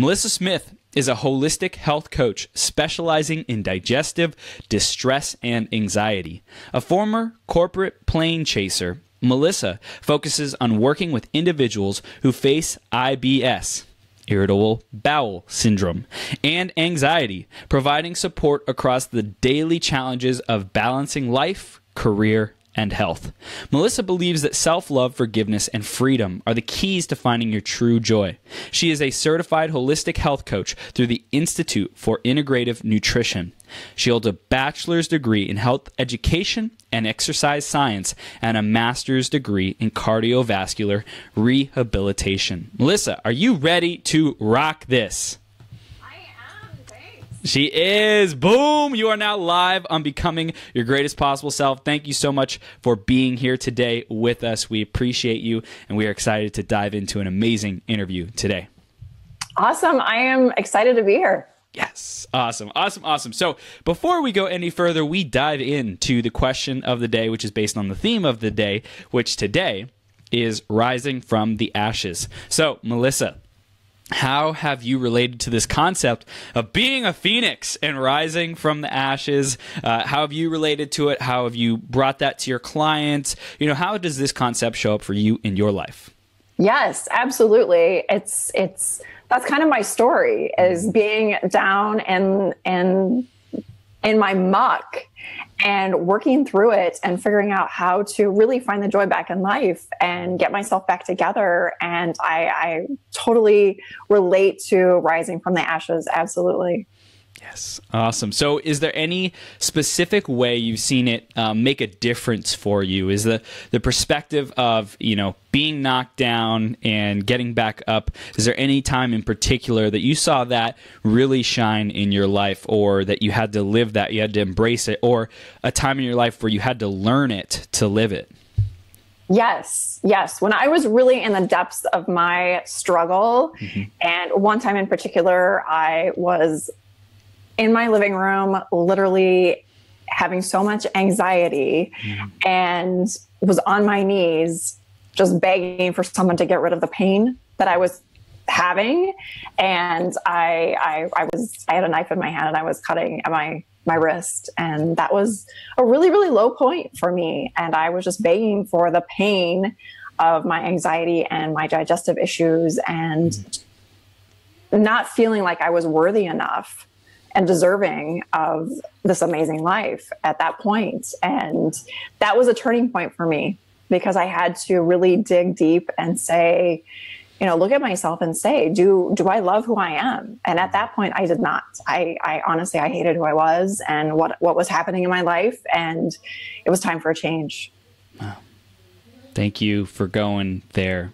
Melissa Smith is a holistic health coach specializing in digestive distress and anxiety. A former corporate plane chaser, Melissa focuses on working with individuals who face IBS, irritable bowel syndrome, and anxiety, providing support across the daily challenges of balancing life, career, and health. Melissa believes that self love, forgiveness, and freedom are the keys to finding your true joy. She is a certified holistic health coach through the Institute for Integrative Nutrition. She holds a bachelor's degree in health education and exercise science and a master's degree in cardiovascular rehabilitation. Melissa, are you ready to rock this? She is. Boom. You are now live on Becoming Your Greatest Possible Self. Thank you so much for being here today with us. We appreciate you, and we are excited to dive into an amazing interview today. Awesome. I am excited to be here. Yes. Awesome. Awesome. Awesome. So before we go any further, we dive into the question of the day, which is based on the theme of the day, which today is rising from the ashes. So, Melissa, how have you related to this concept of being a phoenix and rising from the ashes? Uh, how have you related to it? How have you brought that to your clients? You know, how does this concept show up for you in your life? Yes, absolutely. It's it's that's kind of my story is being down and and in my muck and working through it and figuring out how to really find the joy back in life and get myself back together. And I, I totally relate to rising from the ashes. Absolutely. Yes, awesome. So, is there any specific way you've seen it um, make a difference for you? Is the the perspective of you know being knocked down and getting back up? Is there any time in particular that you saw that really shine in your life, or that you had to live that, you had to embrace it, or a time in your life where you had to learn it to live it? Yes, yes. When I was really in the depths of my struggle, mm-hmm. and one time in particular, I was in my living room, literally having so much anxiety mm. and was on my knees just begging for someone to get rid of the pain that I was having. And I, I, I was, I had a knife in my hand and I was cutting my, my wrist. And that was a really, really low point for me. And I was just begging for the pain of my anxiety and my digestive issues and not feeling like I was worthy enough and deserving of this amazing life at that point. And that was a turning point for me because I had to really dig deep and say, you know, look at myself and say, do do I love who I am? And at that point, I did not. I, I honestly, I hated who I was and what what was happening in my life, and it was time for a change. Wow. Thank you for going there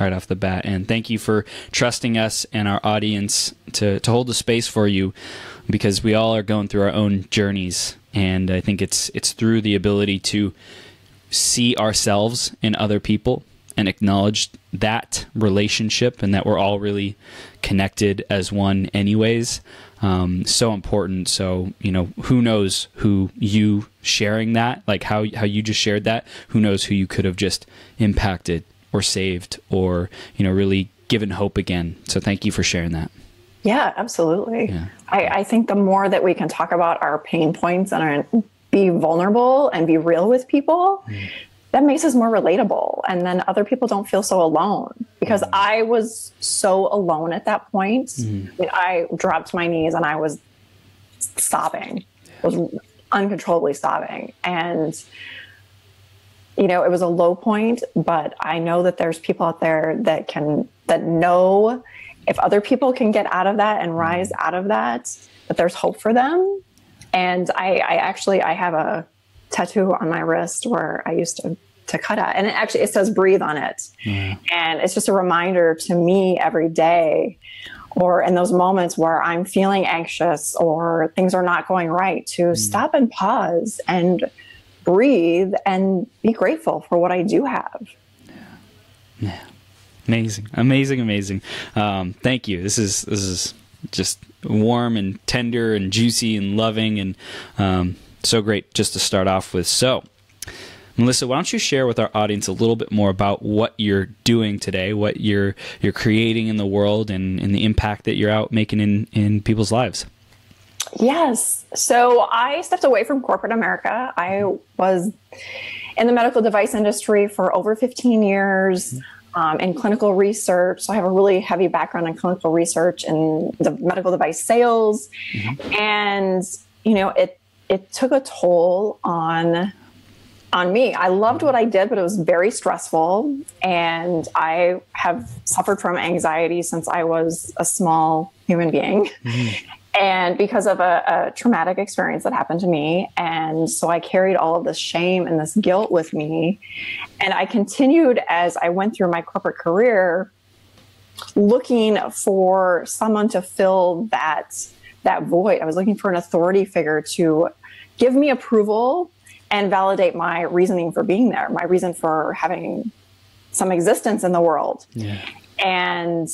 right off the bat. And thank you for trusting us and our audience to, to hold the space for you because we all are going through our own journeys. And I think it's it's through the ability to see ourselves in other people and acknowledge that relationship and that we're all really connected as one anyways um, so important so you know who knows who you sharing that like how how you just shared that who knows who you could have just impacted or saved or you know really given hope again so thank you for sharing that yeah absolutely yeah. I, I think the more that we can talk about our pain points and our, be vulnerable and be real with people mm. that makes us more relatable and then other people don't feel so alone because mm. i was so alone at that point mm. I, mean, I dropped my knees and i was sobbing yeah. was uncontrollably sobbing and you know, it was a low point, but I know that there's people out there that can, that know if other people can get out of that and rise out of that, that there's hope for them. And I, I actually, I have a tattoo on my wrist where I used to to cut at and it actually it says breathe on it yeah. and it's just a reminder to me every day or in those moments where i'm feeling anxious or things are not going right to mm. stop and pause and breathe and be grateful for what I do have. Yeah. yeah. Amazing, amazing, amazing. Um, thank you. This is this is just warm and tender and juicy and loving and um, so great just to start off with. So, Melissa, why don't you share with our audience a little bit more about what you're doing today, what you're you're creating in the world, and, and the impact that you're out making in in people's lives. Yes. So I stepped away from corporate America. I was in the medical device industry for over 15 years. Mm-hmm um, in clinical research. So I have a really heavy background in clinical research and the medical device sales. Mm-hmm. And, you know, it, it took a toll on on me. I loved what I did, but it was very stressful. And I have suffered from anxiety since I was a small human being. Mm-hmm and because of a, a, traumatic experience that happened to me. And so I carried all of this shame and this guilt with me. And I continued as I went through my corporate career looking for someone to fill that that void. I was looking for an authority figure to give me approval and validate my reasoning for being there, my reason for having some existence in the world. Yeah. And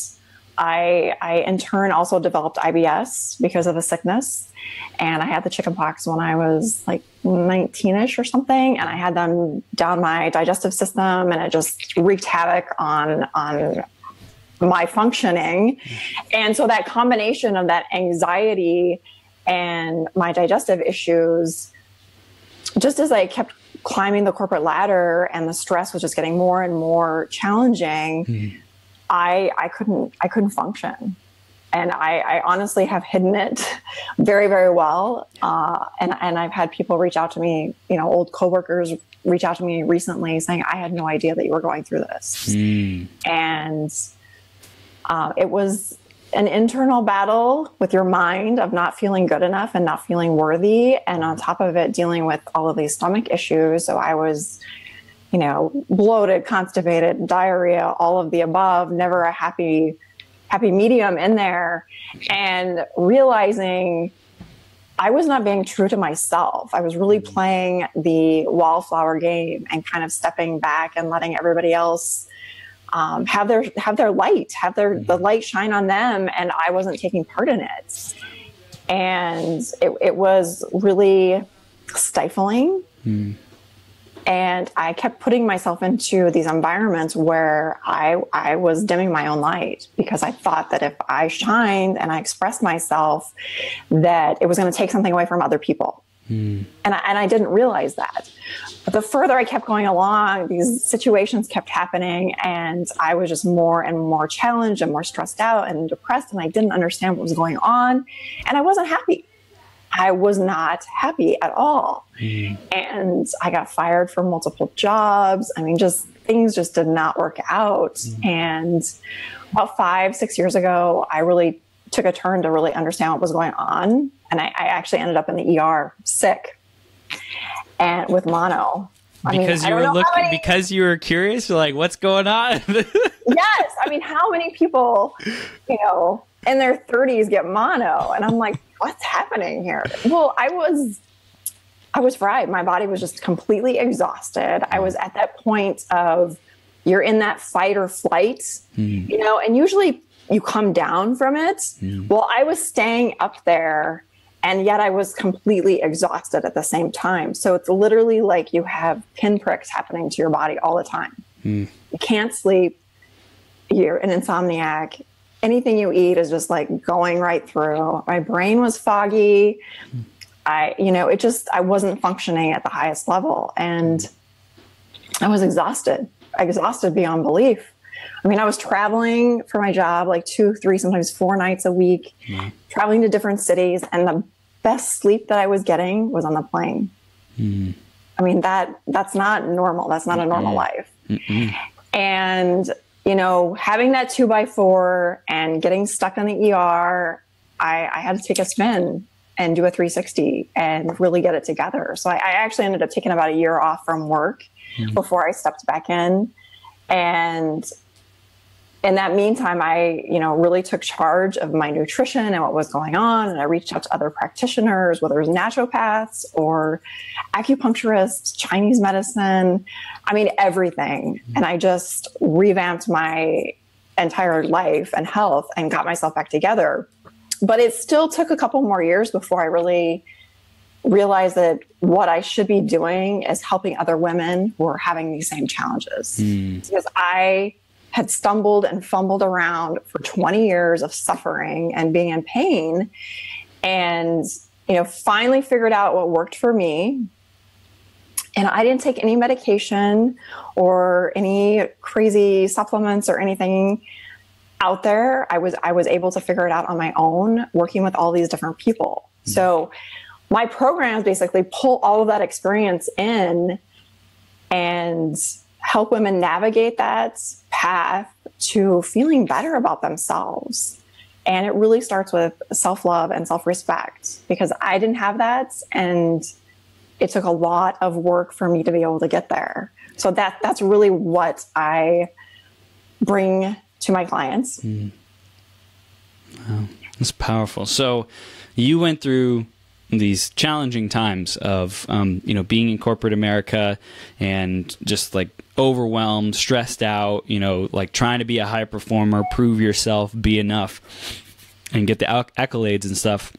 I, I in turn also developed IBS because of a sickness. And I had the chickenpox when I was like 19ish or something. And I had them down my digestive system and it just wreaked havoc on, on my functioning. And so that combination of that anxiety and my digestive issues, just as I kept climbing the corporate ladder and the stress was just getting more and more challenging. Mm I I couldn't I couldn't function, and I, I honestly have hidden it very very well. Uh, and and I've had people reach out to me, you know, old coworkers reach out to me recently saying I had no idea that you were going through this, mm. and uh, it was an internal battle with your mind of not feeling good enough and not feeling worthy, and on top of it, dealing with all of these stomach issues. So I was you know, bloated, constipated, diarrhea, all of the above, never a happy, happy medium in there. And realizing I was not being true to myself. I was really playing the wallflower game and kind of stepping back and letting everybody else um, have their have their light, have their the light shine on them, and I wasn't taking part in it. And it, it was really stifling. Mm and I kept putting myself into these environments where I I was dimming my own light because I thought that if I shined and I expressed myself, that it was going to take something away from other people. Mm. And, I, and I didn't realize that. But the further I kept going along, these situations kept happening, and I was just more and more challenged and more stressed out and depressed, and I didn't understand what was going on, and I wasn't happy. I was not happy at all. Mm. And I got fired from multiple jobs. I mean, just things just did not work out. Mm. And about five, six years ago, I really took a turn to really understand what was going on. And I, I actually ended up in the ER sick and with mono. I because mean, you were looking many... because you were curious, like what's going on? yes. I mean, how many people, you know, in their 30s get mono? And I'm like, what's happening here? Well, I was I was fried. My body was just completely exhausted. I was at that point of you're in that fight or flight, mm. you know, and usually you come down from it. Mm. Well, I was staying up there and yet I was completely exhausted at the same time. So it's literally like you have pinpricks happening to your body all the time. Mm. You can't sleep. You're an insomniac anything you eat is just like going right through. My brain was foggy. I, you know, it just, I wasn't functioning at the highest level and I was exhausted, exhausted beyond belief. I mean, I was traveling for my job like two, three, sometimes four nights a week, mm. traveling to different cities. And the best sleep that I was getting was on the plane. Mm. I mean, that, that's not normal. That's not a normal life. Mm-mm. And you know, having that two by four and getting stuck in the ER, I, I had to take a spin and do a 360 and really get it together. So I, I actually ended up taking about a year off from work mm-hmm. before I stepped back in. And in that meantime, I, you know, really took charge of my nutrition and what was going on. And I reached out to other practitioners, whether it was naturopaths or acupuncturists, Chinese medicine. I mean, everything. And I just revamped my entire life and health and got myself back together. But it still took a couple more years before I really realized that what I should be doing is helping other women who are having these same challenges. Mm. Because I had stumbled and fumbled around for 20 years of suffering and being in pain and you know finally figured out what worked for me and I didn't take any medication or any crazy supplements or anything out there. I was I was able to figure it out on my own working with all these different people. Mm-hmm. So my programs basically pull all of that experience in and help women navigate that path to feeling better about themselves. And it really starts with self love and self respect because I didn't have that. And it took a lot of work for me to be able to get there. So that that's really what I bring to my clients. Mm. Wow, that's powerful. So you went through these challenging times of um, you know being in corporate America and just like overwhelmed, stressed out, you know, like trying to be a high performer, prove yourself, be enough, and get the accolades and stuff.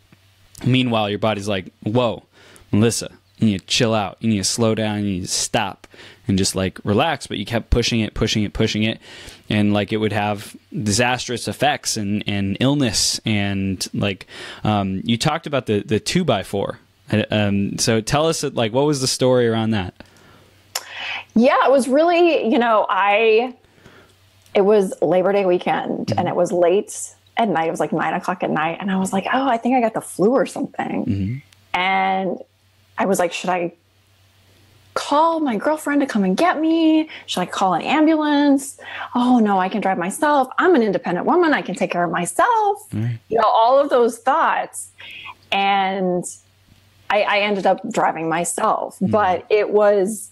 Meanwhile, your body's like, "Whoa, Melissa, you need to chill out. You need to slow down. You need to stop and just like relax. But you kept pushing it, pushing it, pushing it. And like it would have disastrous effects and, and illness. And like um, you talked about the, the two by four. Um, so tell us like what was the story around that? Yeah, it was really, you know, I, it was Labor Day weekend mm-hmm. and it was late at night. It was like nine o'clock at night. And I was like, oh, I think I got the flu or something. Mm-hmm. And I was like, should I call my girlfriend to come and get me? Should I call an ambulance? Oh no, I can drive myself. I'm an independent woman. I can take care of myself. Mm. You know, all of those thoughts. And I, I ended up driving myself, mm. but it was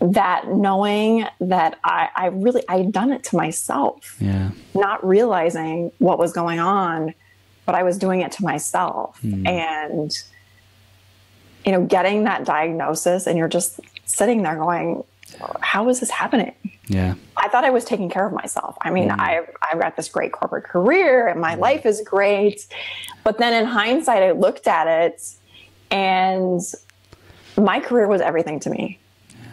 that knowing that I, I really I'd done it to myself. Yeah. Not realizing what was going on, but I was doing it to myself. Mm. And you know, getting that diagnosis and you're just sitting there going, how is this happening? Yeah. I thought I was taking care of myself. I mean, mm. I've, I've got this great corporate career and my mm. life is great. But then in hindsight, I looked at it and my career was everything to me.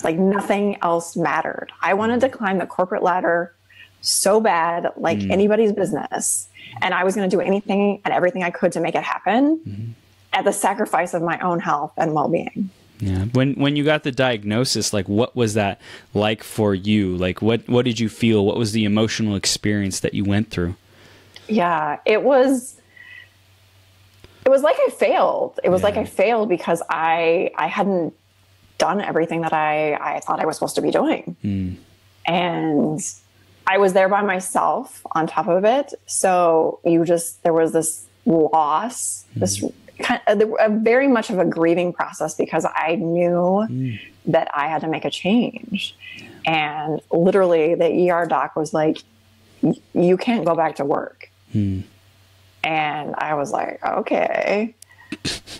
Like nothing else mattered. I wanted to climb the corporate ladder so bad, like mm. anybody's business. And I was going to do anything and everything I could to make it happen. Mm-hmm at the sacrifice of my own health and well-being. Yeah. When when you got the diagnosis, like what was that like for you? Like what what did you feel? What was the emotional experience that you went through? Yeah, it was it was like I failed. It was yeah. like I failed because I I hadn't done everything that I I thought I was supposed to be doing. Mm. And I was there by myself on top of it. So you just there was this loss, mm. this kind of, a very much of a grieving process because I knew mm. that I had to make a change. And literally, the ER doc was like, You can't go back to work. Mm. And I was like, Okay.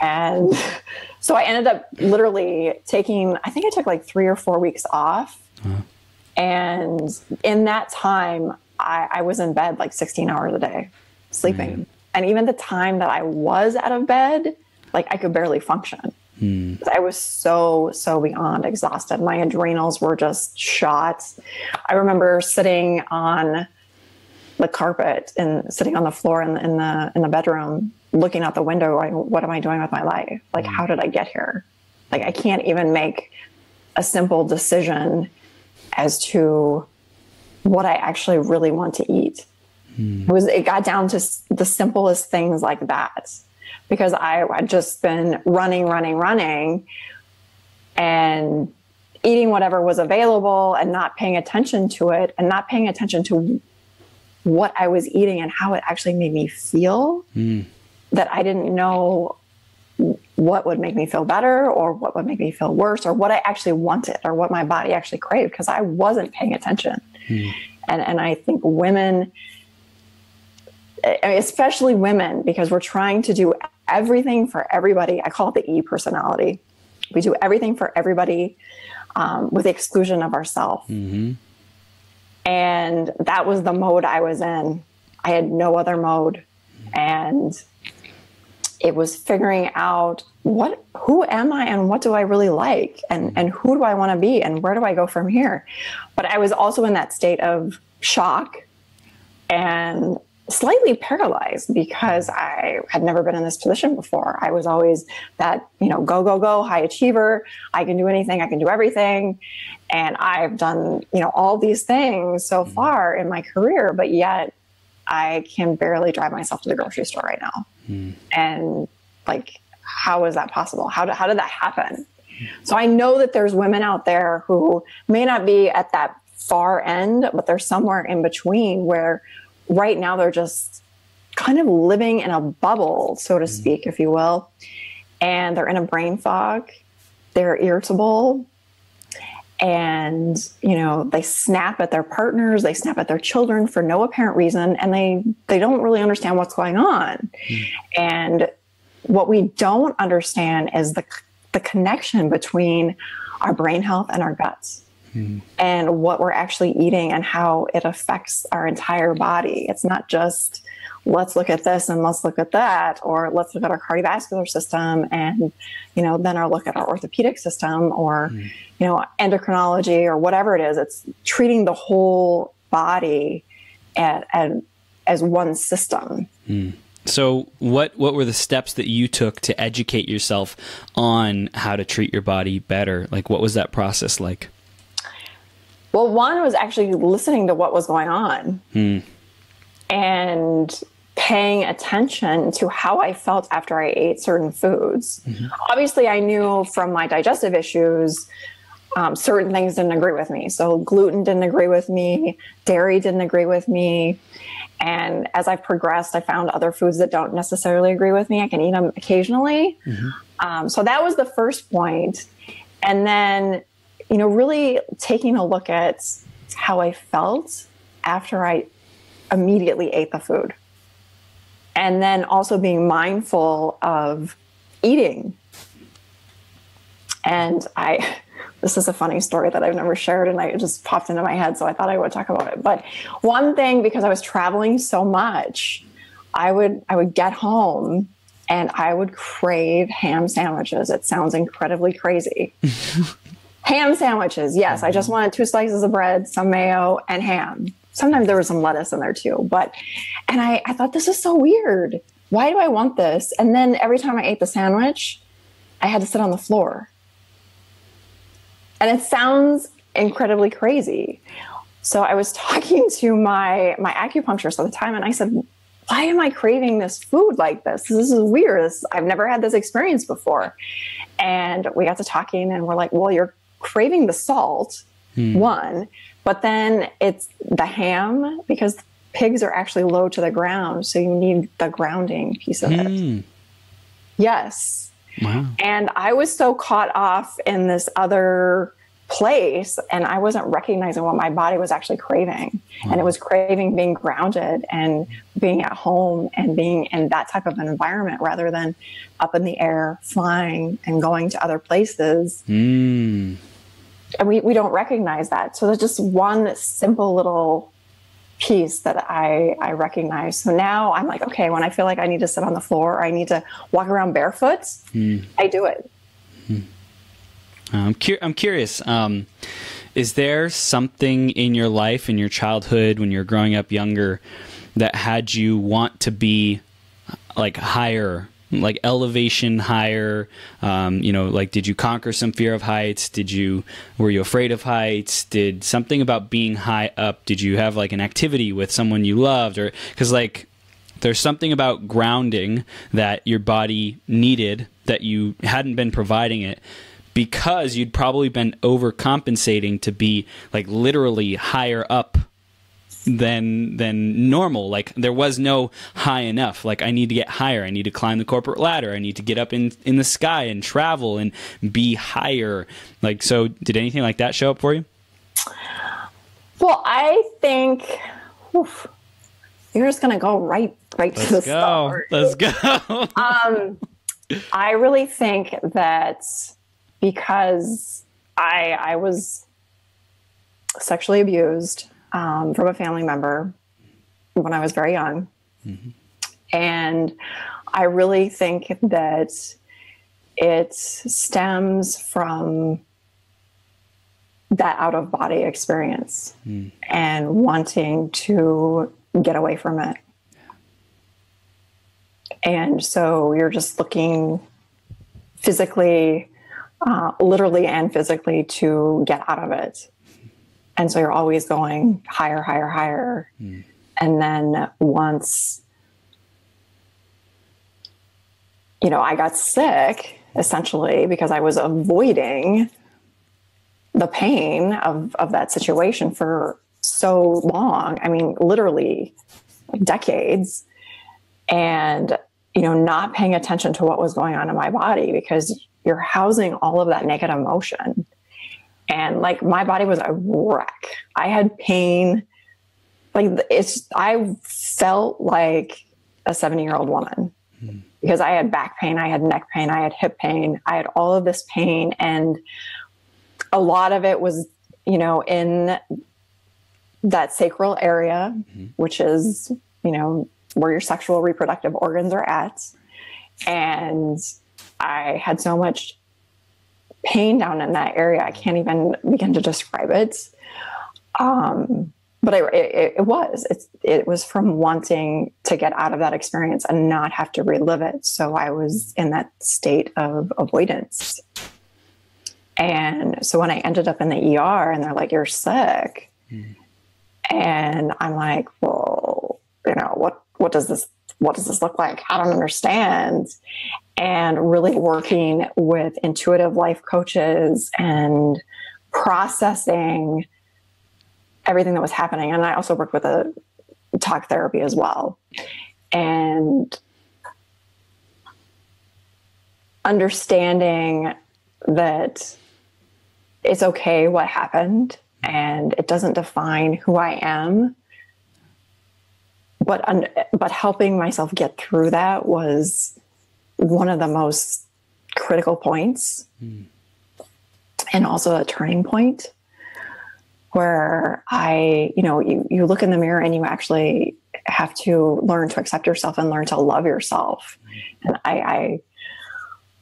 and so I ended up literally taking, I think I took like three or four weeks off. Uh-huh. And in that time, I, I, was in bed like 16 hours a day, sleeping. And even the time that I was out of bed, like I could barely function. Hmm. I was so, so beyond exhausted. My adrenals were just shot. I remember sitting on the carpet and sitting on the floor in, in the in the bedroom, looking out the window, going, "What am I doing with my life? Like, hmm. how did I get here? Like, I can't even make a simple decision as to what I actually really want to eat." It was it got down to the simplest things like that because I had just been running, running, running, and eating whatever was available and not paying attention to it and not paying attention to what I was eating and how it actually made me feel. Mm. That I didn't know what would make me feel better or what would make me feel worse or what I actually wanted or what my body actually craved because I wasn't paying attention. Mm. And and I think women especially women, because we're trying to do everything for everybody. I call it the E personality. We do everything for everybody um, with the exclusion of ourselves. Mm-hmm. And that was the mode I was in. I had no other mode. And it was figuring out what who am I and what do I really like and and who do I want to be and where do I go from here. But I was also in that state of shock and slightly paralyzed because I had never been in this position before. I was always that, you know, go, go, go, high achiever. I can do anything, I can do everything. And I've done, you know, all these things so mm-hmm. far in my career, but yet I can barely drive myself to the grocery store right now. Mm. And like, how is that possible? How did, how did that happen? So I know that there's women out there who may not be at that far end, but they're somewhere in between where right now they're just kind of living in a bubble, so to mm-hmm. speak, if you will. And they're in a brain fog, they're irritable, and you know they snap at their partners they snap at their children for no apparent reason and they they don't really understand what's going on mm. and what we don't understand is the the connection between our brain health and our guts mm. and what we're actually eating and how it affects our entire body. It's not just let's look at this and let's look at that, or let's look at our cardiovascular system and, you know, then our look at our orthopedic system or, mm. you know, endocrinology or whatever it is. It's treating the whole body at, at, as one system. Mm. So, what what were the steps that you took to educate yourself on how to treat your body better? Like, what was that process like? Well, one was actually listening to what was going on hmm. and paying attention to how I felt after I ate certain foods. Mm-hmm. Obviously, I knew from my digestive issues, um, certain things didn't agree with me. So, gluten didn't agree with me, dairy didn't agree with me. And as I've progressed, I found other foods that don't necessarily agree with me. I can eat them occasionally. Mm-hmm. Um, so, that was the first point. And then you know, really taking a look at how I felt after I immediately ate the food. And then also being mindful of eating. And I, this is a funny story that I've never shared and I just popped into my head. So I thought I would talk about it. But one thing, because I was traveling so much, I would, I would get home and I would crave ham sandwiches. It sounds incredibly crazy. Ham sandwiches. Yes, I just mm-hmm. wanted two slices of bread, some mayo, and ham. Sometimes there was some lettuce in there too. But, and I, I thought, this is so weird. Why do I want this? And then every time I ate the sandwich, I had to sit on the floor. And it sounds incredibly crazy. So I was talking to my my acupuncturist at the time, and I said, "Why am I craving this food like this? This is weird. This, I've never had this experience before." And we got to talking, and we're like, "Well, you're craving the salt, hmm. one, but then it's the ham because pigs are actually low to the ground. So you need the grounding piece of it. Hmm. Yes. Wow. And I was so caught off in this other place and I wasn't recognizing what my body was actually craving. Wow. And it was craving being grounded and being at home and being in that type of an environment rather than up in the air, flying and going to other places. Mm and we, we don't recognize that. So there's just one simple little piece that I, I recognize. So now I'm like, okay, when I feel like I need to sit on the floor or I need to walk around barefoot, mm. I do it. Mm. I'm, cu- I'm curious. Um, is there something in your life, in your childhood, when you're growing up younger, that had you want to be like higher like elevation higher um, you know like did you conquer some fear of heights? Did you were you afraid of heights? Did something about being high up did you have like an activity with someone you loved? Or because like there's something about grounding that your body needed that you hadn't been providing it because you'd probably been overcompensating to be like literally higher up than than normal. Like there was no high enough. Like I need to get higher. I need to climb the corporate ladder. I need to get up in in the sky and travel and be higher. Like so, did anything like that show up for you? Well, I think oof, you're just gonna go right right Let's to the go. start. Let's go. um, I really think that because I I was sexually abused um, from a family member when I was very young. Mm-hmm. And I really think that it stems from that out of body experience mm. and wanting to get away from it. And so you're just looking physically, uh, literally and physically to get out of it. And so you're always going higher, higher, higher. Mm. And then once, you know, I got sick essentially because I was avoiding the pain of, of that situation for so long. I mean, literally decades. And, you know, not paying attention to what was going on in my body because you're housing all of that negative emotion. And like my body was a wreck. I had pain. Like it's, I felt like a 70 year old woman mm. because I had back pain, I had neck pain, I had hip pain, I had all of this pain. And a lot of it was, you know, in that sacral area, mm-hmm. which is, you know, where your sexual reproductive organs are at. And I had so much pain down in that area. I can't even begin to describe it. Um, but I, it, it, was it's, it was from wanting to get out of that experience and not have to relive it so i was in that state of avoidance and so when I ended up in the ER and they're like, you're sick. Mm. And I'm like, well, you know, what, what does this, what does this look like? I don't understand. And really working with intuitive life coaches and processing everything that was happening. And I also worked with a talk therapy as well. And understanding that it's okay what happened and it doesn't define who I am. But un- but helping myself get through that was one of the most critical points, mm. and also a turning point where I, you know, you you look in the mirror and you actually have to learn to accept yourself and learn to love yourself. And I, I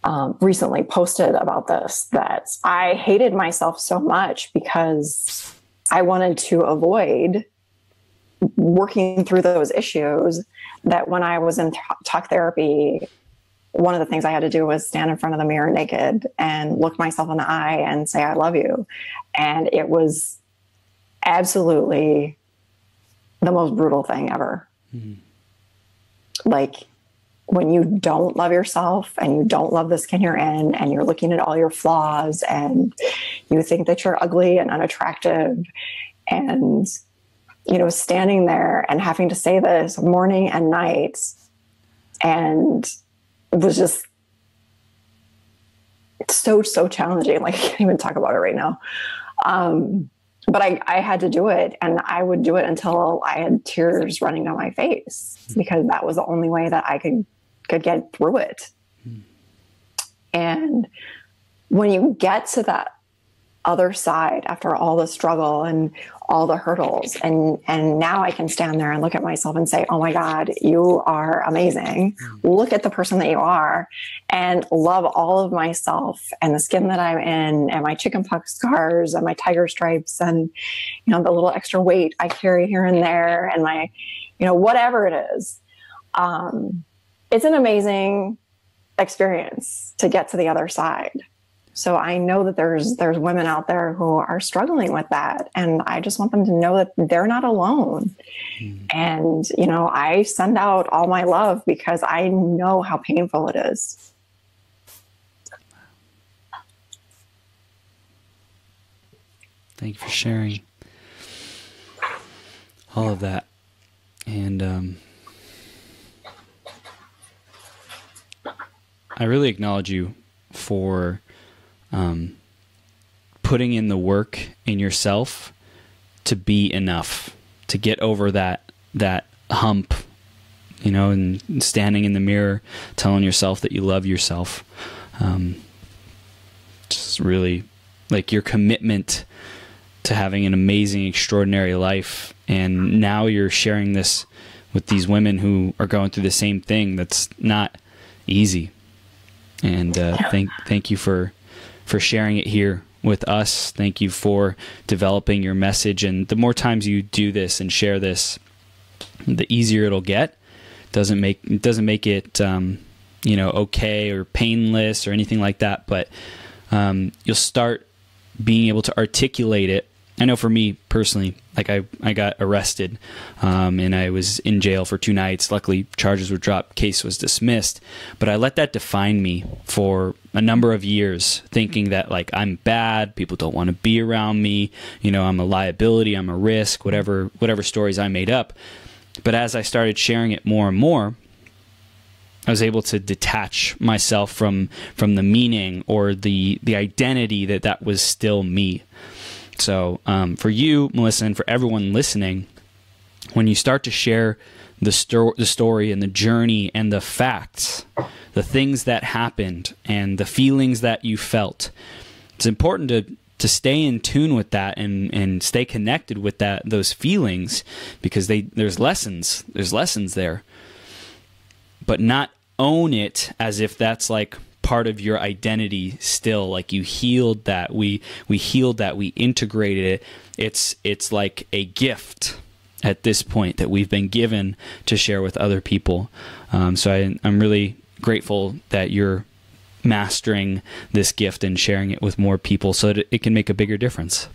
um, recently posted about this that I hated myself so much because I wanted to avoid working through those issues that when I was in talk therapy, one of the things I had to do was stand in front of the mirror naked and look myself in the eye and say, I love you. And it was absolutely the most brutal thing ever. Mm-hmm. Like, when you don't love yourself and you don't love the skin you're in and you're looking at all your flaws and you think that you're ugly and unattractive and you know standing there and having to say this morning and night and was just so so challenging like i can't even talk about it right now um, but I, I had to do it and i would do it until i had tears running down my face because that was the only way that i could could get through it. Hmm. And when you get to that other side after all the struggle and all the hurdles and and now I can stand there and look at myself and say, "Oh my god, you are amazing. Hmm. Look at the person that you are and love all of myself and the skin that I'm in and my chickenpox scars and my tiger stripes and you know the little extra weight I carry here and there and my you know whatever it is." Um it's an amazing experience to get to the other side. So I know that there's there's women out there who are struggling with that and I just want them to know that they're not alone. Mm. And you know, I send out all my love because I know how painful it is. Thank you for sharing all of that. And um I really acknowledge you for um, putting in the work in yourself to be enough to get over that that hump you know and standing in the mirror telling yourself that you love yourself um, just really like your commitment to having an amazing extraordinary life and now you're sharing this with these women who are going through the same thing that's not easy. And uh, thank thank you for for sharing it here with us. Thank you for developing your message. And the more times you do this and share this, the easier it'll get. Doesn't make it doesn't make it um, you know okay or painless or anything like that. But um, you'll start being able to articulate it I know for me personally, like I, I got arrested um, and I was in jail for two nights. Luckily, charges were dropped, case was dismissed. But I let that define me for a number of years, thinking that like I'm bad, people don't want to be around me, you know, I'm a liability, I'm a risk, whatever whatever stories I made up. But as I started sharing it more and more, I was able to detach myself from from the meaning or the the identity that that was still me. So, um, for you, Melissa, and for everyone listening, when you start to share the, sto- the story and the journey and the facts, the things that happened and the feelings that you felt, it's important to to stay in tune with that and and stay connected with that those feelings because they there's lessons there's lessons there. But not own it as if that's like part of your identity still like you healed that we we healed that we integrated it. It's it's like a gift at this point that we've been given to share with other people. Um, so I, i'm really grateful that you're mastering this gift and sharing it with more people so that it can make a bigger difference.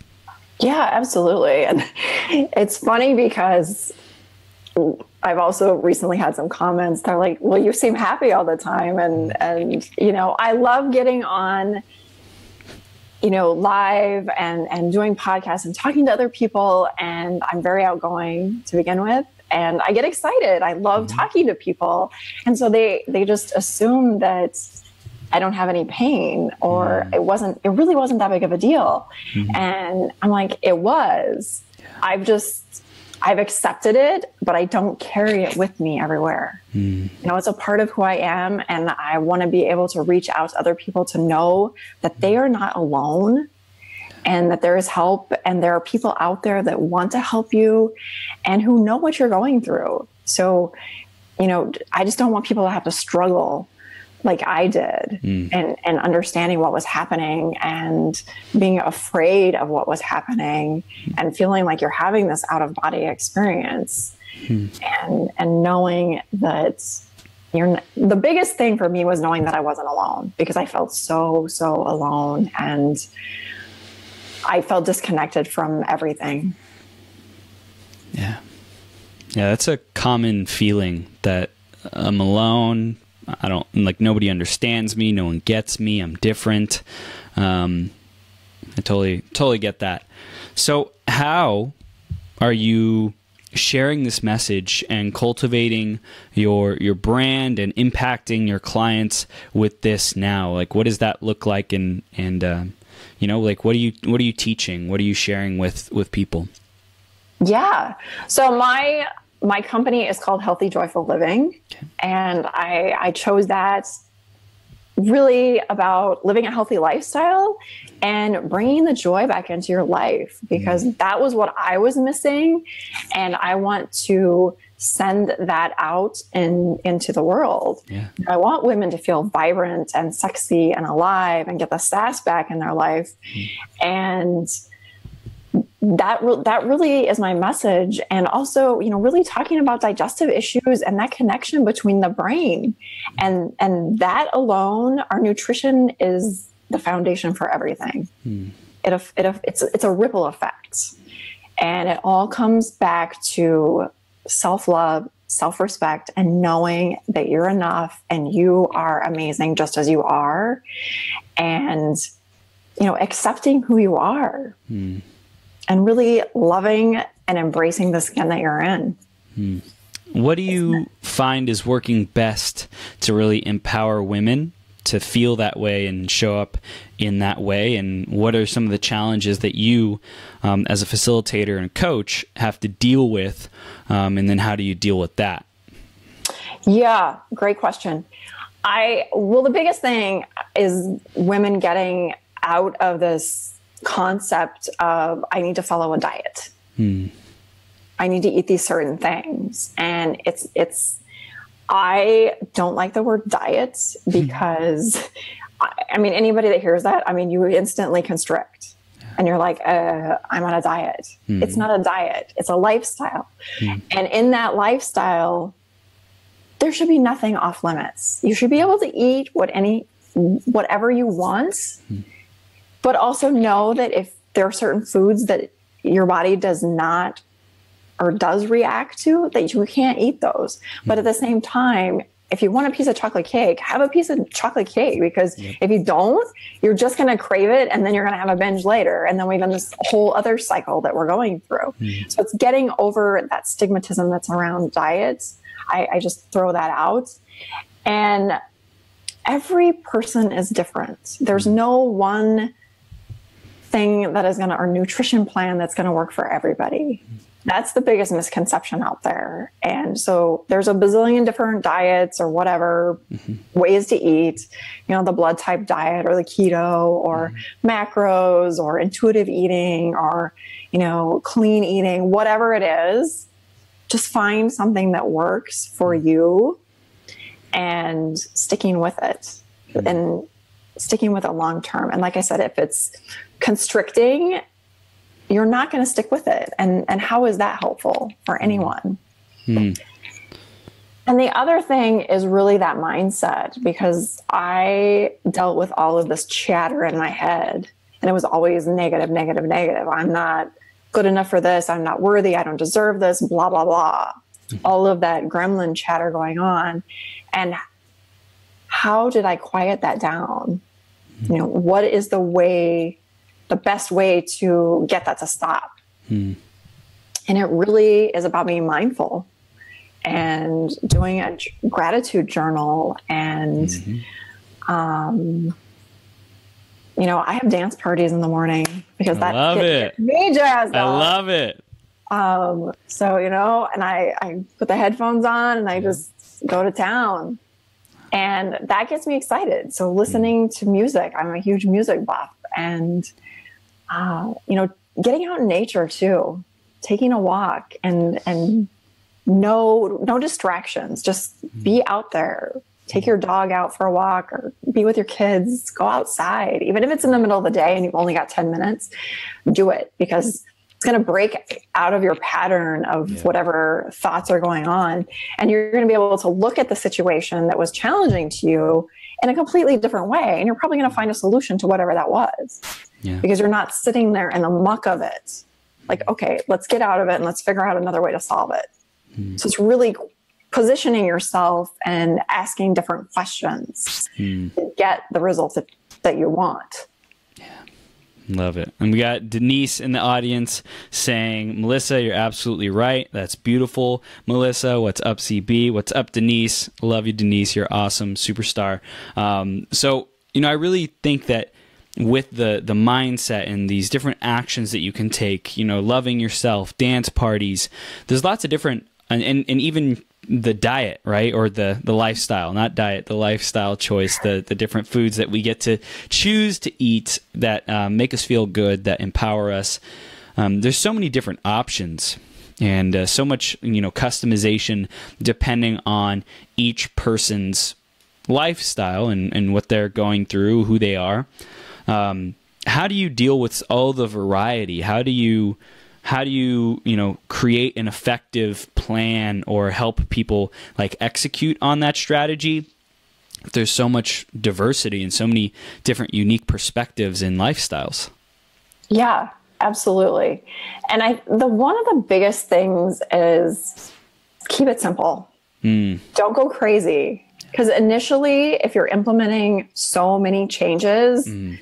Yeah absolutely. And it's funny because I've also recently had some comments. They're like, "Well, you seem happy all the time," and and you know, I love getting on, you know, live and and doing podcasts and talking to other people. And I'm very outgoing to begin with, and I get excited. I love mm-hmm. talking to people, and so they they just assume that I don't have any pain or mm-hmm. it wasn't. It really wasn't that big of a deal, mm-hmm. and I'm like, it was. I've just I've accepted it, but I don't carry it with me everywhere. Mm. You know, it's a part of who I am, and I want to be able to reach out to other people to know that they are not alone and that there is help and there are people out there that want to help you and who know what you're going through. So, you know, I just don't want people to have to struggle like I did mm. and, and understanding what was happening and being afraid of what was happening mm. and feeling like you're having this out of body experience mm. and and knowing that you're the biggest thing for me was knowing that I wasn't alone because I felt so so alone and I felt disconnected from everything. Yeah. Yeah, that's a common feeling that I'm alone, I don't like nobody understands me. No one gets me. I'm different. Um, I totally totally get that. So how are you sharing this message and cultivating your your brand and impacting your clients with this now? Like, what does that look like? And and uh, you know, like, what are you what are you teaching? What are you sharing with with people? Yeah. So my my company is called Healthy Joyful Living, okay. and I, I chose that really about living a healthy lifestyle and bringing the joy back into your life because mm. that was what I was missing, and I want to send that out in into the world. Yeah. I want women to feel vibrant and sexy and alive and get the sass back in their life, mm. and that re- that really is my message. And also you know really talking about digestive issues and that connection between the brain and and that alone our nutrition is the foundation for everything. Hmm. it, it it's it's a ripple effect. And it all comes back to self-love self-respect and knowing that you're enough and you are amazing just as you are. And you know accepting who you are. Hmm and really loving and embracing the skin that you're in. Hmm. What do you find is working best to really empower women to feel that way and show up in that way? And what are some of the challenges that you, um, as a facilitator and coach, have to deal with? Um, and then how do you deal with that? Yeah, great question. I, well, the biggest thing is women getting out of this concept of I need to follow a diet. Hmm. I need to eat these certain things. And it's, it's, I don't like the word diet because, I, I mean, anybody that hears that, I mean, you instantly constrict and you're like, uh, I'm on a diet. Mm. It's not a diet, it's a lifestyle. Mm. And in that lifestyle, there should be nothing off limits. You should be able to eat what any whatever you want, mm. But also know that if there are certain foods that your body does not or does react to, that you can't eat those. But at the same time, if you want a piece of chocolate cake, have a piece of chocolate cake because yep. if you don't, you're just going to crave it and then you're going to have a binge later. And then we've done this whole other cycle that we're going through. Mm. So it's getting over that stigmatism that's around diets. I, I just throw that out. And every person is different. There's mm. no one thing that is going to, or nutrition plan that's going to work for everybody. That's the biggest misconception out there. And so there's a bazillion different diets or whatever mm-hmm. ways to eat, you know, the blood type diet or the keto or mm-hmm. macros or intuitive eating or, you know, clean eating, whatever it is. Just find something that works for mm-hmm. you and sticking with it mm-hmm. and sticking with it long term. And like I said, if it's constricting you're not going to stick with it. And, and how is that helpful for hmm. anyone? Hmm. And the other thing is really that mindset because I dealt with all of this chatter in my head and it was always negative, negative, negative. I'm not good enough for this. I'm not worthy. I don't deserve this, blah, blah, blah. Mm-hmm. All of that gremlin chatter going on. And how did I quiet that down? You know, what is the way the best way to get that to stop. Hmm. And it really is about being mindful and doing a gratitude journal and mm-hmm. um, you know i have dance parties in the morning because that love it. me jazzed i love it um, so you know and i i put the headphones on and i just go to town and that gets me excited so listening to music i'm a huge music buff and uh, you know, getting out in nature too, taking a walk and and no no distractions. Just mm-hmm. be out there. Take your dog out for a walk or be with your kids. Go outside, even if it's in the middle of the day and you've only got ten minutes. Do it because it's going to break out of your pattern of yeah. whatever thoughts are going on, and you're going to be able to look at the situation that was challenging to you in a completely different way, and you're probably going to find a solution to whatever that was yeah. because you're not sitting there in the muck of it. Like, okay, let's get out of it and let's figure out another way to solve it. Mm. So it's really positioning yourself and asking different questions mm. to get the results that, that you want. Love it. And we got Denise in the audience saying, Melissa, you're absolutely right. That's beautiful. Melissa, what's up, CB? What's up, Denise? Love you, Denise. You're awesome, superstar. Um, so, you know, I really think that with the the mindset and these different actions that you can take you know loving yourself dance parties there's lots of different and, and, and even the diet right? Or the the lifestyle not diet the lifestyle choice the the different foods that we get to choose to eat that um, make us feel good that empower us. Um, there's so many different options and uh, so much you know customization depending on each person's lifestyle and, and what they're going through who they are. Um, how do you deal with all the variety? How do you how do you you know create an effective plan or help people like execute on that strategy? There's so much diversity and so many different unique perspectives and lifestyles. Yeah, absolutely. And I the one of the biggest things is keep it simple. Mm. Don't go crazy. Because initially, if you're implementing so many changes, mm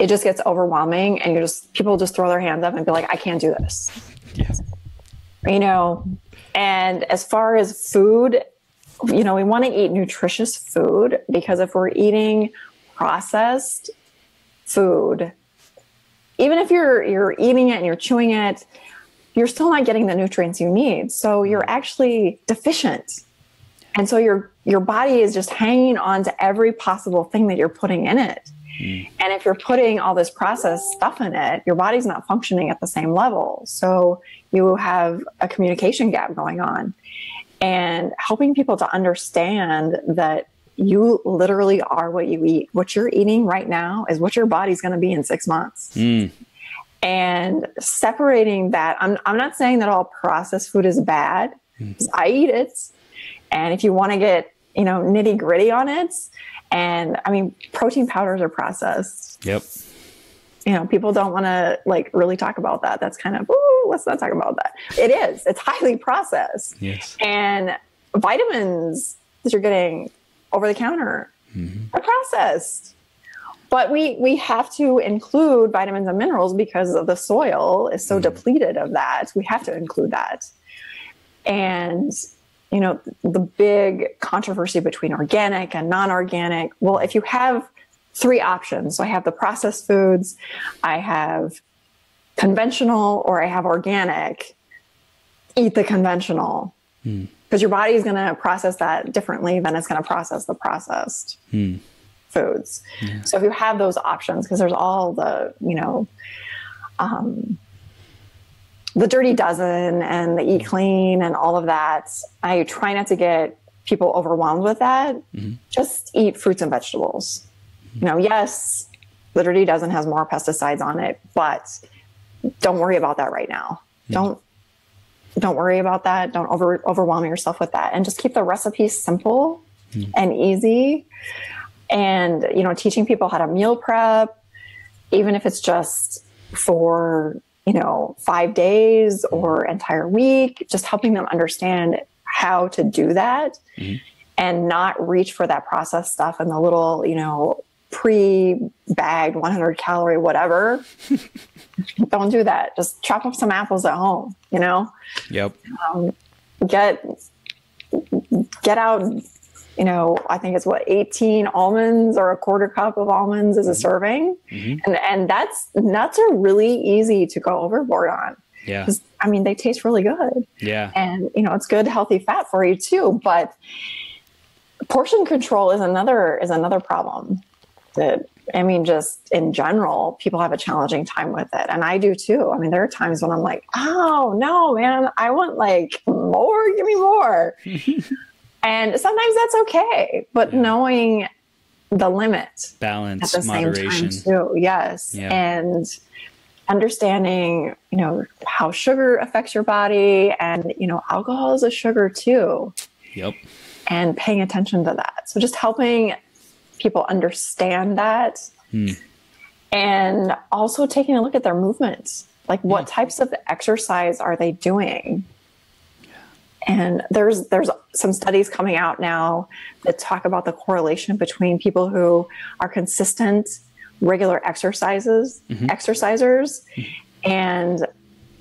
it just gets overwhelming and you just people just throw their hands up and be like i can't do this yes you know and as far as food you know we want to eat nutritious food because if we're eating processed food even if you're you're eating it and you're chewing it you're still not getting the nutrients you need. So you're mm. actually deficient. And so your your body is just hanging on to every possible thing that you're putting in it Mm. And if you're putting all this processed stuff in it, your body's not functioning at the same level. So you have a communication gap going on. And helping people to understand that you literally are what you eat. What you're eating right now is what your body's going to be in six months. Mm. And separating that, I'm, I'm not saying that all processed food is bad. Mm. I eat it. And if you want to get, you know, nitty gritty on it, and I mean, protein powders are processed. Yep. You know, people don't want to like really talk about that. That's kind of, ooh, let's not talk about that. It is. It's highly processed. Yes. And vitamins that you're getting over the counter mm-hmm. are processed. But we we have to include vitamins and minerals because of the soil is so mm-hmm. depleted of that. We have to include that. And you know, the big controversy between organic and non organic. Well, if you have three options, so I have the processed foods, I have conventional, or I have organic, eat the conventional. Because hmm. your body is going to process that differently than it's going to process the processed hmm. foods. Yeah. So if you have those options, because there's all the, you know, um, the dirty dozen and the eat clean and all of that i try not to get people overwhelmed with that mm-hmm. just eat fruits and vegetables mm-hmm. you know yes the dirty dozen has more pesticides on it but don't worry about that right now mm-hmm. don't don't worry about that don't over overwhelm yourself with that and just keep the recipes simple mm-hmm. and easy and you know teaching people how to meal prep even if it's just for you know, five days or entire week, just helping them understand how to do that mm-hmm. and not reach for that processed stuff and the little, you know, pre-bagged 100 calorie whatever. Don't do that. Just chop up some apples at home, you know? Yep. Um, get get out you know, I think it's what 18 almonds or a quarter cup of almonds is a mm-hmm. serving. Mm-hmm. And and that's nuts are really easy to go overboard on. Yeah. I mean, they taste really good. Yeah. And you know, it's good healthy fat for you too, but portion control is another is another problem that I mean, just in general, people have a challenging time with it. And I do too. I mean, there are times when I'm like, oh, no, man, I want like more, give me more. And sometimes that's okay, but yeah. knowing the limit, balance, at the moderation. same time too. Yes, yeah. and understanding, you know, how sugar affects your body, and you know, alcohol is a sugar too. Yep. And paying attention to that. So just helping people understand that, hmm. and also taking a look at their movements. Like, what types of exercise are they doing? And there's there's some studies coming out now that talk about the correlation between people who are consistent, regular exercises, mm-hmm. exercisers, mm-hmm. and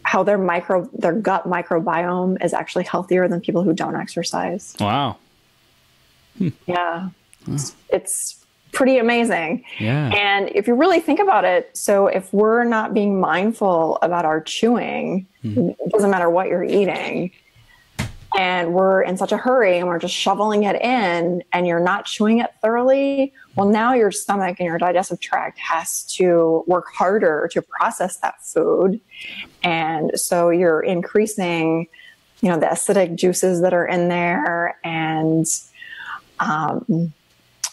how their micro their gut microbiome is actually healthier than people who don't exercise. Wow. Hmm. Yeah. It's, it's pretty amazing. Yeah. And if you really think about it, so if we're not being mindful about our chewing, mm-hmm. it doesn't matter what you're eating and we're in such a hurry and we're just shoveling it in and you're not chewing it thoroughly, well, now your stomach and your digestive tract has to work harder to process that food. And so you're increasing, you know, the acidic juices that are in there and, um,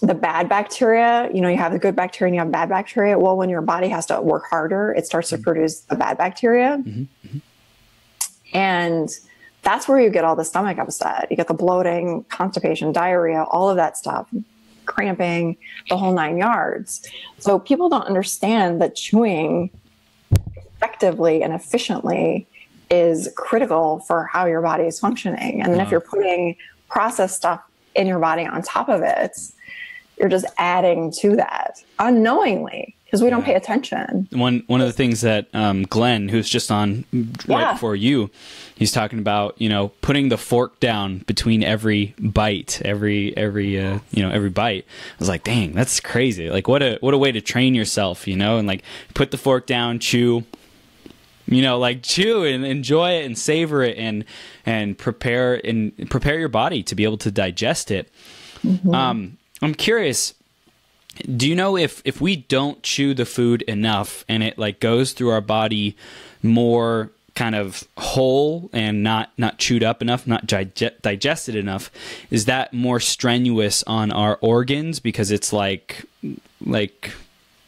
the bad bacteria, you know, you have the good bacteria and you have bad bacteria. Well, when your body has to work harder, it starts to mm-hmm. produce the bad bacteria. Mm-hmm. Mm-hmm. And that's where you get all the stomach upset. You get the bloating, constipation, diarrhea, all of that stuff, cramping, the whole nine yards. So people don't understand that chewing effectively and efficiently is critical for how your body is functioning. And then if you're putting processed stuff in your body on top of it, you're just adding to that unknowingly because we don't pay attention. One one of the things that um, Glenn, who's just on right yeah. before you, he's talking about you know putting the fork down between every bite, every every uh, you know every bite. I was like, dang, that's crazy. Like what a what a way to train yourself, you know, and like put the fork down, chew. You know, like chew and enjoy it and savor it and and prepare and prepare your body to be able to digest it. Mm-hmm. Um, I'm curious do you know if if we don't chew the food enough and it like goes through our body more kind of whole and not not chewed up enough, not dig- digested enough, is that more strenuous on our organs because it's like like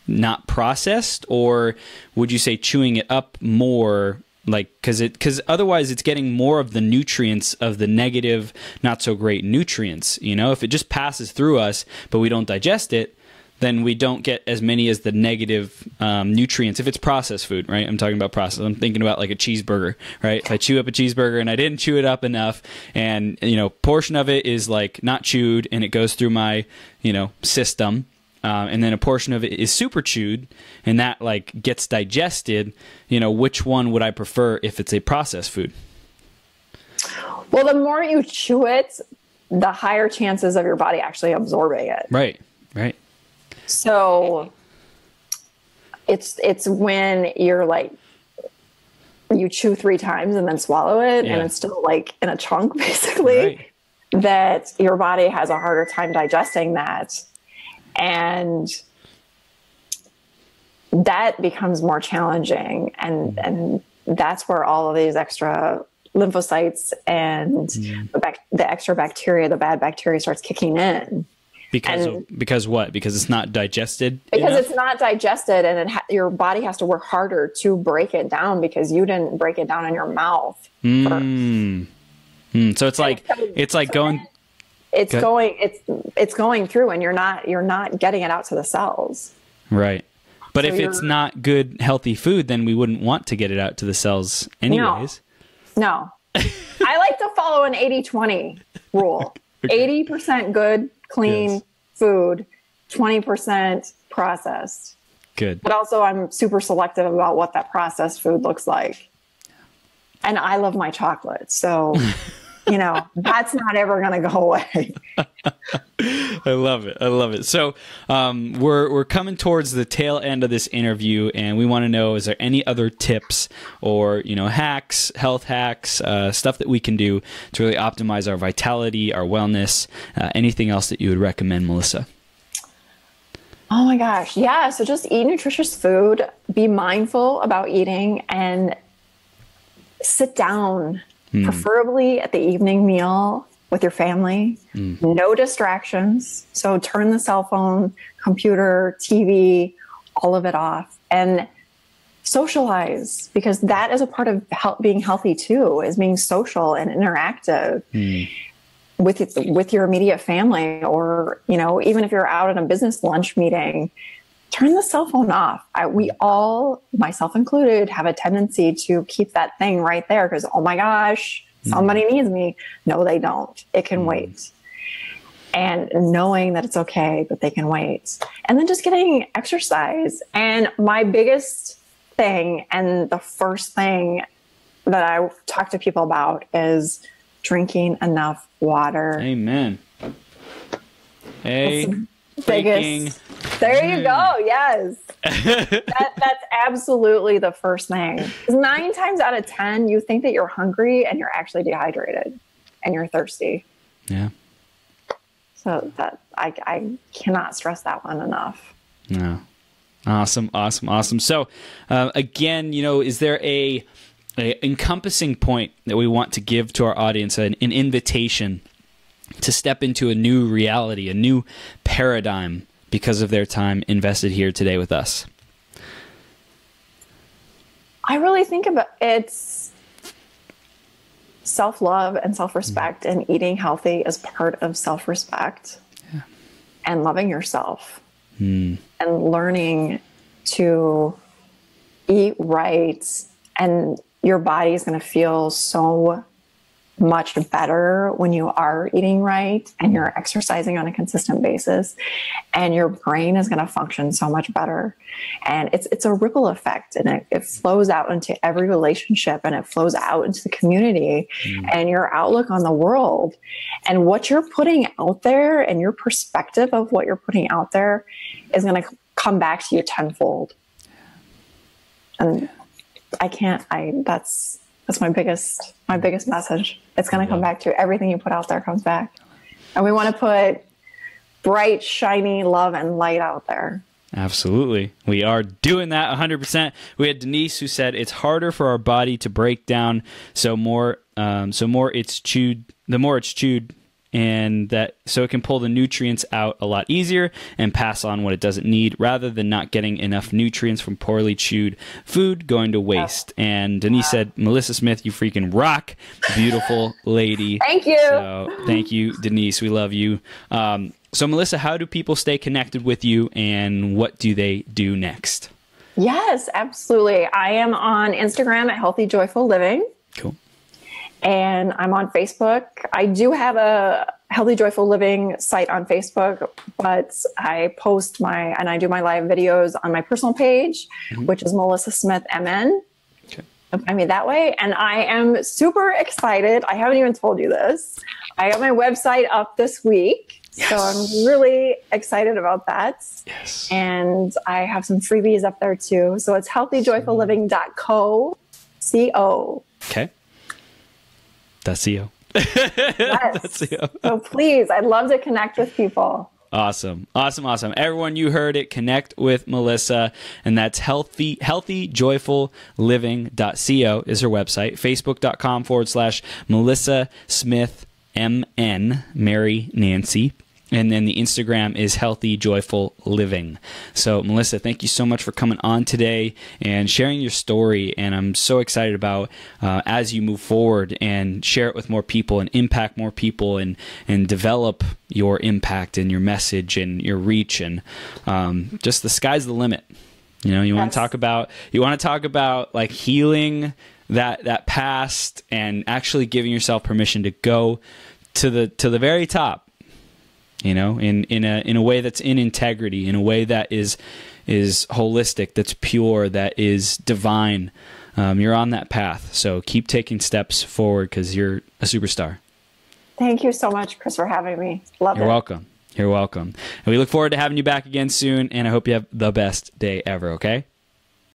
not processed, or would you say chewing it up more? Like, because it, because otherwise it's getting more of the nutrients of the negative, not so great nutrients. You know, if it just passes through us, but we don't digest it, then we don't get as many as the negative um, nutrients if it's processed food, right? I'm talking about processed. I'm thinking about like a cheeseburger, right? If I chew up a cheeseburger and I didn't chew it up enough, and you know, portion of it is like not chewed and it goes through my you know system, uh, and then a portion of it is super chewed and that like gets digested. You know, which one would I prefer if it's a processed food? Well, the more you chew it, the higher chances of your body actually absorbing it. Right. Right. So it's it's when you're like you chew three times and then swallow it yeah. and it's still like in a chunk basically right. that your body has a harder time digesting that and that becomes more challenging and mm. and that's where all of these extra lymphocytes and mm. the, bac- the extra bacteria the bad bacteria starts kicking in because and of, because what? Because it's not digested. Because enough? it's not digested, and it ha- your body has to work harder to break it down because you didn't break it down in your mouth. Mm. Mm. So it's like so, it's like so going. It's go going. It's it's going through, and you're not you're not getting it out to the cells. Right. But so if it's not good, healthy food, then we wouldn't want to get it out to the cells anyways. No. no. I like to follow an 80 20 rule okay. 80% good clean yes. food, 20% processed. Good. But also, I'm super selective about what that processed food looks like. And I love my chocolate. So, you know, that's not ever going to go away. I love it. I love it. So, um, we're, we're coming towards the tail end of this interview, and we want to know is there any other tips or, you know, hacks, health hacks, uh, stuff that we can do to really optimize our vitality, our wellness, uh, anything else that you would recommend, Melissa? Oh my gosh. Yeah. So just eat nutritious food, be mindful about eating, and sit down mm. preferably at the evening meal with your family. Mm. No distractions. So turn the cell phone, computer, TV, all of it off and socialize because that is a part of help being healthy too is being social and interactive mm. with with your immediate family or you know even if you're out at a business lunch meeting turn the cell phone off. I, we all, myself included, have a tendency to keep that thing right there because, oh my gosh, somebody mm. needs me. No, they don't. It can mm. wait. And knowing that it's okay, that they can wait. And then just getting exercise. And my biggest thing, and the first thing that I talk to people about is drinking enough water. Amen. Hey biggest. There you go. Yes. that, that's absolutely the first thing. Nine times out of 10, you think that you're hungry and you're actually dehydrated and you're thirsty. Yeah. So that I, I cannot stress that one enough. Yeah. Awesome. Awesome. Awesome. So, uh, again, you know, is there a, a encompassing point that we want to give to our audience, an, an invitation to step into a new reality, a new paradigm because of their time invested here today with us? I really think about it's self love and self respect, mm. and eating healthy as part of self respect yeah. and loving yourself mm. and learning to eat right. And your body is going to feel so much better when you are eating right and you're exercising on a consistent basis and your brain is going to function so much better. And it's it's a ripple effect and it, it flows out into every relationship and it flows out into the community mm. and your outlook on the world. And what you're putting out there and your perspective of what you're putting out there is going to come back to you tenfold. And i can't i that's that's my biggest my biggest message. It's going to come back to everything you put out there comes back, and we want to put bright, shiny love and light out there. Absolutely. We are doing that 100%. We had Denise who said it's harder for our body to break down so more um, so more it's chewed the more it's chewed and that so it can pull the nutrients out a lot easier and pass on what it doesn't need rather than not getting enough nutrients from poorly chewed food going to waste. And Denise said, Melissa Smith, you freaking rock. Beautiful lady. Thank you. So, thank you, Denise. We love you. Um, so, Melissa, how do people stay connected with you and what do they do next? Yes, absolutely. I am on Instagram at Healthy Joyful Living. Cool. And I'm on Facebook. I do have a Healthy Joyful Living site on Facebook, but I post my and I do my live videos on my personal page, mm-hmm. which is Melissa Smith MN. Okay. I mean that way. And I am super excited. I haven't even told you this. I got my website up this week. Yes. So I'm really excited about that. Yes. And I have some freebies up there too. So it's healthyjoyfulliving.co. C-O. Okay. That's CO. yes. That's. So please, I'd love to connect with people. Awesome. Awesome. Awesome. Everyone, you heard it. Connect with Melissa. And that's healthy, healthyjoyfulliving.co is her website. Facebook.com forward slash Melissa Smith MN, Mary Nancy. And then the Instagram is Healthy Joyful Living. So, Melissa, thank you so much for coming on today and sharing your story. And I'm so excited about uh, as you move forward and share it with more people and impact more people and, and develop your impact and your message and your reach. And um, just the sky's the limit. You know, you yes. want to talk about you want to talk about like healing that that past and actually giving yourself permission to go to the to the very top you know, in in a in a way that's in integrity, in a way that is is holistic, that's pure, that is divine. Um, you're on that path, so keep taking steps forward because you're a superstar. Thank you so much, Chris, for having me. Love you're it. You're welcome. You're welcome. And we look forward to having you back again soon. And I hope you have the best day ever. Okay.